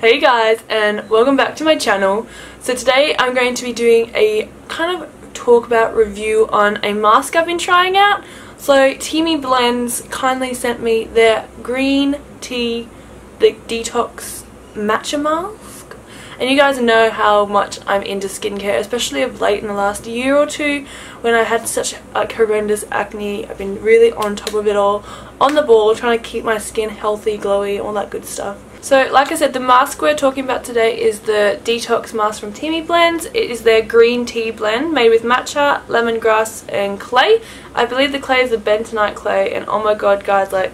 Hey guys and welcome back to my channel. So today I'm going to be doing a kind of talk about review on a mask I've been trying out. So Teami Blends kindly sent me their green tea the detox matcha mask. And you guys know how much I'm into skincare, especially of late in the last year or two when I had such like horrendous acne. I've been really on top of it all, on the ball, trying to keep my skin healthy, glowy, all that good stuff. So like I said, the mask we're talking about today is the Detox Mask from Teami Blends. It is their green tea blend made with matcha, lemongrass and clay. I believe the clay is the bentonite clay and oh my god guys, like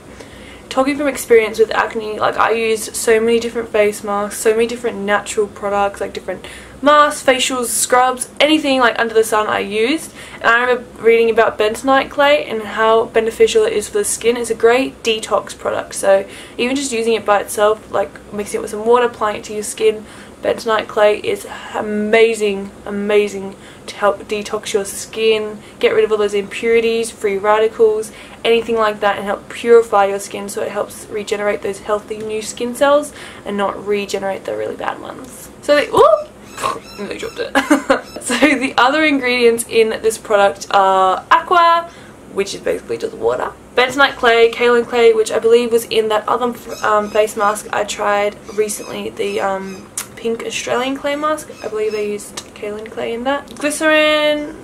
talking from experience with acne, like I used so many different face masks, so many different natural products, like different masks, facials, scrubs, anything like under the sun I used. And I remember reading about bentonite clay and how beneficial it is for the skin. It's a great detox product. So even just using it by itself, like mixing it with some water, applying it to your skin, bentonite clay is amazing, amazing to help detox your skin, get rid of all those impurities, free radicals, anything like that and help purify your skin so it helps regenerate those healthy new skin cells and not regenerate the really bad ones. So, they, whoop, I dropped it. so the other ingredients in this product are aqua, which is basically just water, bentonite clay, kaolin clay, which I believe was in that other um, face mask I tried recently, the um, pink Australian clay mask. I believe they used kaolin clay in that. Glycerin,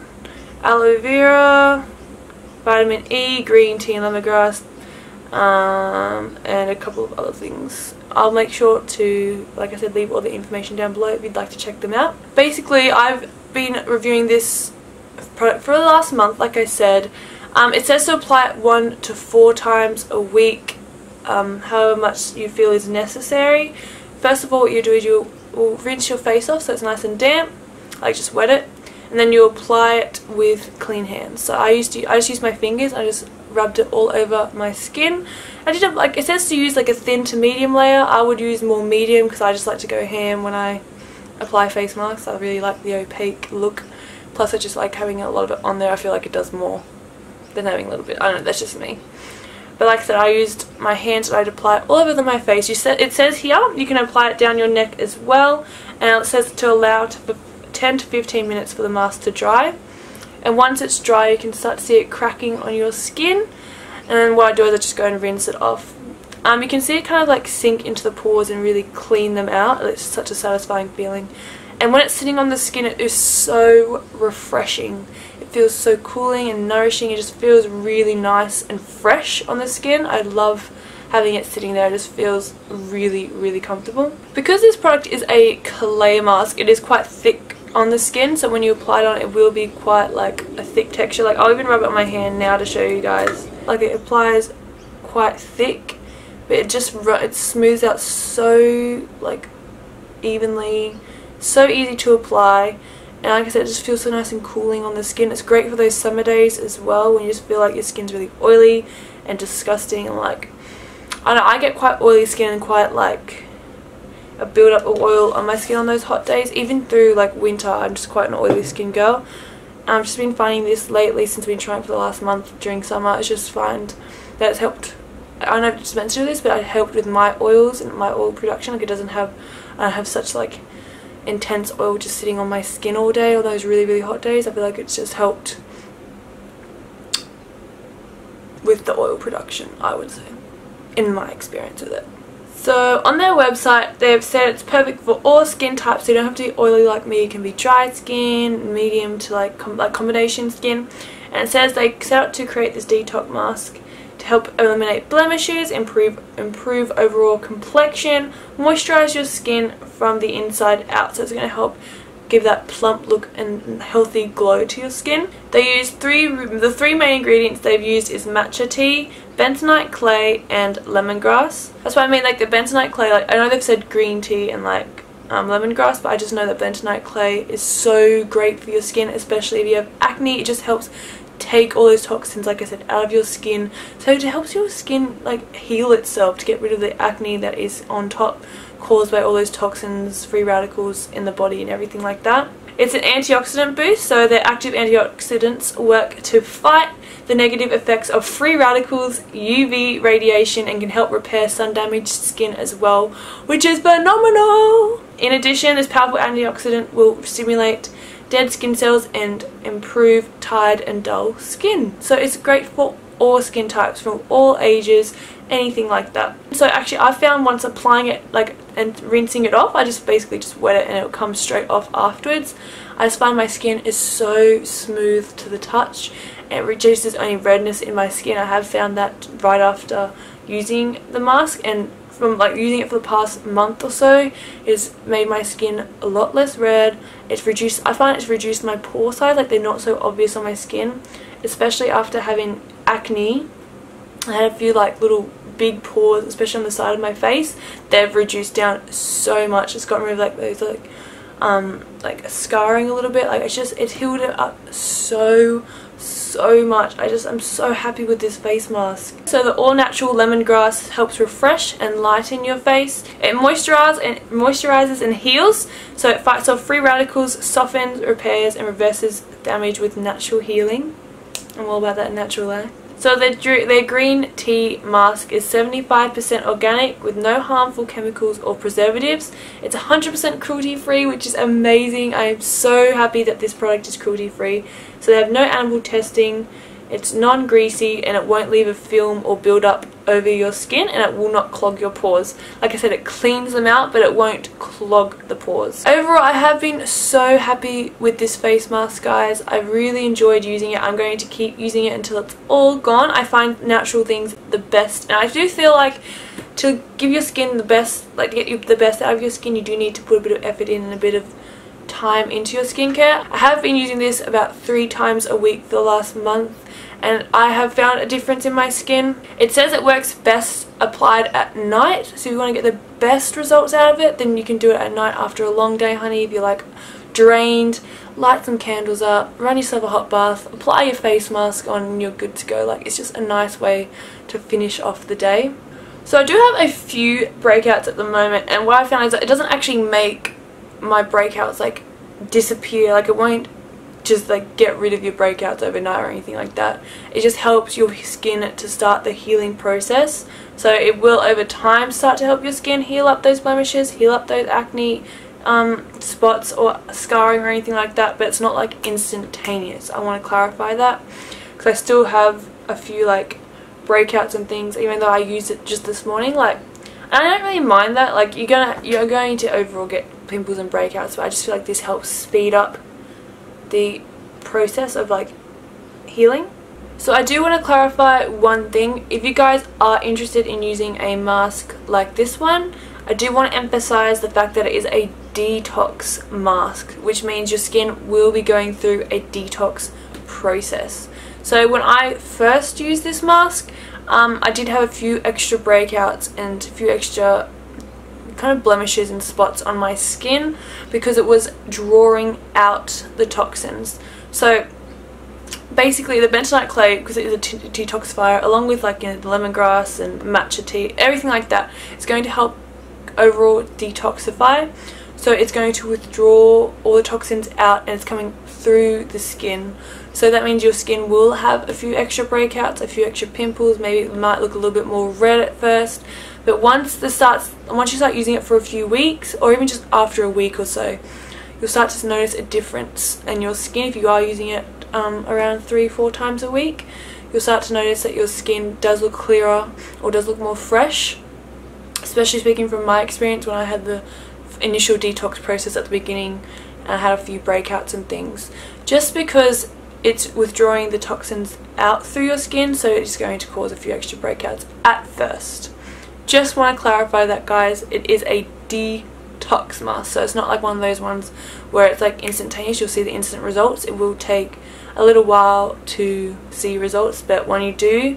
aloe vera, vitamin E, green tea and lemongrass, um, and a couple of other things. I'll make sure to, like I said, leave all the information down below if you'd like to check them out. Basically, I've been reviewing this product for the last month, like I said. Um, it says to apply it one to four times a week, um, however much you feel is necessary. First of all, what you do is you will rinse your face off so it's nice and damp, like just wet it, and then you apply it with clean hands. So I used to, I just use my fingers, I just rubbed it all over my skin. I did have, like, it says to use like a thin to medium layer. I would use more medium because I just like to go ham when I apply face masks. I really like the opaque look. Plus I just like having a lot of it on there. I feel like it does more than having a little bit. I don't know, that's just me. But like I said, I used my hands and I'd apply it all over my face. You said It says here you can apply it down your neck as well. And it says to allow it for 10 to 15 minutes for the mask to dry and once it's dry you can start to see it cracking on your skin and then what I do is I just go and rinse it off. Um, you can see it kind of like sink into the pores and really clean them out. It's such a satisfying feeling. And when it's sitting on the skin it is so refreshing. Feels so cooling and nourishing. It just feels really nice and fresh on the skin. I love having it sitting there. It just feels really, really comfortable. Because this product is a clay mask, it is quite thick on the skin so when you apply it on it will be quite like a thick texture like I'll even rub it on my hand now to show you guys like it applies quite thick but it just it smooths out so like evenly so easy to apply and like I said it just feels so nice and cooling on the skin it's great for those summer days as well when you just feel like your skin's really oily and disgusting and like I know I get quite oily skin and quite like a build up of oil on my skin on those hot days. Even through like winter, I'm just quite an oily skin girl. I've just been finding this lately since I've been trying for the last month during summer. I just find that it's helped. I don't know if it's meant to do this, but it helped with my oils and my oil production. Like it doesn't have, I have such like intense oil just sitting on my skin all day or those really really hot days. I feel like it's just helped with the oil production, I would say, in my experience with it. So on their website they've said it's perfect for all skin types so you don't have to be oily like me, you can be dry skin, medium to like, com like combination skin and it says they set out to create this detox mask to help eliminate blemishes, improve improve overall complexion, moisturize your skin from the inside out so it's going to help give that plump look and healthy glow to your skin. They use three, the three main ingredients they've used is matcha tea, bentonite clay, and lemongrass. That's what I mean, like the bentonite clay, like I know they've said green tea and like um, lemongrass, but I just know that bentonite clay is so great for your skin, especially if you have acne. It just helps take all those toxins, like I said, out of your skin. So it helps your skin like heal itself to get rid of the acne that is on top caused by all those toxins, free radicals in the body and everything like that. It's an antioxidant boost, so the active antioxidants work to fight the negative effects of free radicals, UV radiation, and can help repair sun-damaged skin as well, which is phenomenal! In addition, this powerful antioxidant will stimulate dead skin cells and improve tired and dull skin. So it's great for all skin types from all ages anything like that. So actually I found once applying it like and rinsing it off I just basically just wet it and it will come straight off afterwards. I just find my skin is so smooth to the touch. It reduces any redness in my skin. I have found that right after using the mask and from like using it for the past month or so it's made my skin a lot less red. It's reduced I find it's reduced my pore size like they're not so obvious on my skin especially after having acne. I had a few like little big pores especially on the side of my face they've reduced down so much. It's gotten rid of like those like um like scarring a little bit. Like it's just it's healed it up so so much. I just I'm so happy with this face mask. So the all natural lemongrass helps refresh and lighten your face. It moisturizes and moisturizes and heals. So it fights off free radicals softens repairs and reverses damage with natural healing. I'm all about that natural there so their, their green tea mask is 75% organic with no harmful chemicals or preservatives. It's 100% cruelty free which is amazing. I am so happy that this product is cruelty free. So they have no animal testing. It's non-greasy and it won't leave a film or build up over your skin and it will not clog your pores. Like I said, it cleans them out but it won't clog the pores. Overall, I have been so happy with this face mask, guys. I really enjoyed using it. I'm going to keep using it until it's all gone. I find natural things the best and I do feel like to give your skin the best, like to get the best out of your skin, you do need to put a bit of effort in and a bit of time into your skincare. I have been using this about three times a week for the last month and I have found a difference in my skin. It says it works best applied at night so if you want to get the best results out of it then you can do it at night after a long day honey if you're like drained light some candles up run yourself a hot bath apply your face mask on and you're good to go like it's just a nice way to finish off the day so I do have a few breakouts at the moment and what I found is that it doesn't actually make my breakouts like disappear like it won't just like get rid of your breakouts overnight or anything like that. It just helps your skin to start the healing process. So it will over time start to help your skin heal up those blemishes, heal up those acne um, spots or scarring or anything like that. But it's not like instantaneous. I want to clarify that because I still have a few like breakouts and things even though I used it just this morning. Like I don't really mind that. Like you're gonna you're going to overall get pimples and breakouts, but I just feel like this helps speed up the process of like healing. So I do want to clarify one thing. If you guys are interested in using a mask like this one, I do want to emphasize the fact that it is a detox mask, which means your skin will be going through a detox process. So when I first used this mask, um, I did have a few extra breakouts and a few extra kind of blemishes and spots on my skin because it was drawing out the toxins. So basically the bentonite clay because it is a detoxifier along with like you know, the lemongrass and matcha tea everything like that it's going to help overall detoxify so it's going to withdraw all the toxins out and it's coming through the skin so that means your skin will have a few extra breakouts a few extra pimples maybe it might look a little bit more red at first but once this starts, once you start using it for a few weeks, or even just after a week or so, you'll start to notice a difference in your skin if you are using it um, around three, four times a week. You'll start to notice that your skin does look clearer or does look more fresh. Especially speaking from my experience when I had the initial detox process at the beginning and I had a few breakouts and things. Just because it's withdrawing the toxins out through your skin so it's going to cause a few extra breakouts at first. Just want to clarify that guys, it is a detox mask. So it's not like one of those ones where it's like instantaneous, you'll see the instant results. It will take a little while to see results, but when you do,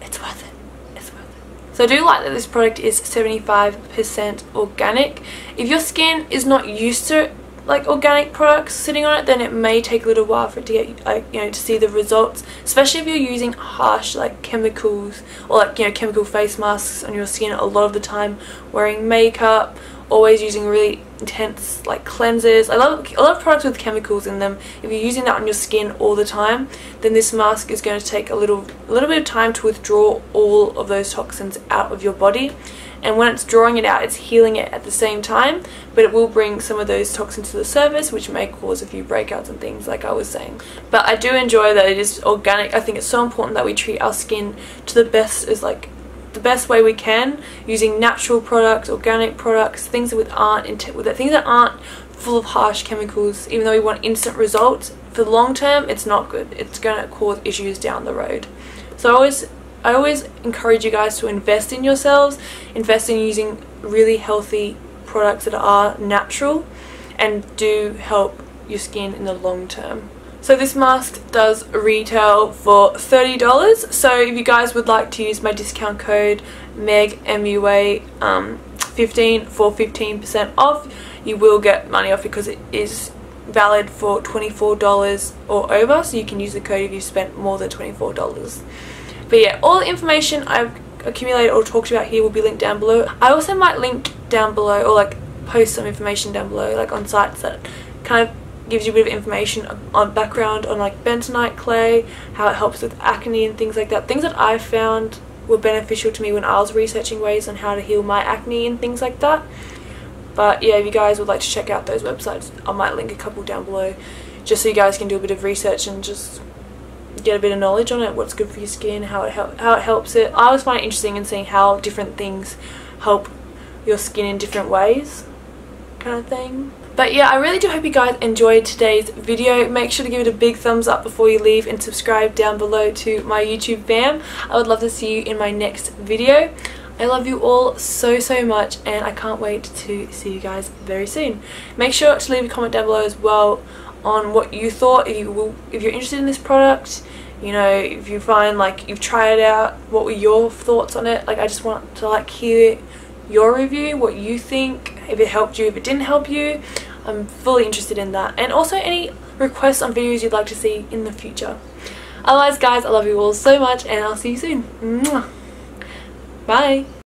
it's worth it. It's worth it. So I do like that this product is 75% organic. If your skin is not used to like organic products sitting on it then it may take a little while for it to get like you know to see the results especially if you're using harsh like chemicals or like you know chemical face masks on your skin a lot of the time wearing makeup always using really intense like cleansers. I love a lot of products with chemicals in them. If you're using that on your skin all the time, then this mask is going to take a little a little bit of time to withdraw all of those toxins out of your body. And when it's drawing it out, it's healing it at the same time, but it will bring some of those toxins to the surface, which may cause a few breakouts and things, like I was saying. But I do enjoy that it is organic. I think it's so important that we treat our skin to the best as like the best way we can using natural products, organic products, things that aren't things that aren't full of harsh chemicals. Even though we want instant results, for the long term, it's not good. It's going to cause issues down the road. So I always, I always encourage you guys to invest in yourselves, invest in using really healthy products that are natural and do help your skin in the long term. So this mask does retail for $30. So if you guys would like to use my discount code MEG MUA um, 15 for 15% off, you will get money off because it is valid for $24 or over. So you can use the code if you spent more than $24. But yeah, all the information I've accumulated or talked about here will be linked down below. I also might link down below or like post some information down below like on sites that kind of gives you a bit of information on background on like bentonite clay, how it helps with acne and things like that. Things that I found were beneficial to me when I was researching ways on how to heal my acne and things like that. But yeah, if you guys would like to check out those websites, I might link a couple down below just so you guys can do a bit of research and just get a bit of knowledge on it, what's good for your skin, how it, how it helps it. I always find it interesting in seeing how different things help your skin in different ways kind of thing. But yeah, I really do hope you guys enjoyed today's video. Make sure to give it a big thumbs up before you leave and subscribe down below to my YouTube fam. I would love to see you in my next video. I love you all so, so much and I can't wait to see you guys very soon. Make sure to leave a comment down below as well on what you thought, if, you will, if you're interested in this product, you know, if you find like you've tried it out, what were your thoughts on it? Like I just want to like hear your review, what you think, if it helped you, if it didn't help you. I'm fully interested in that. And also any requests on videos you'd like to see in the future. Otherwise guys, I love you all so much and I'll see you soon. Bye!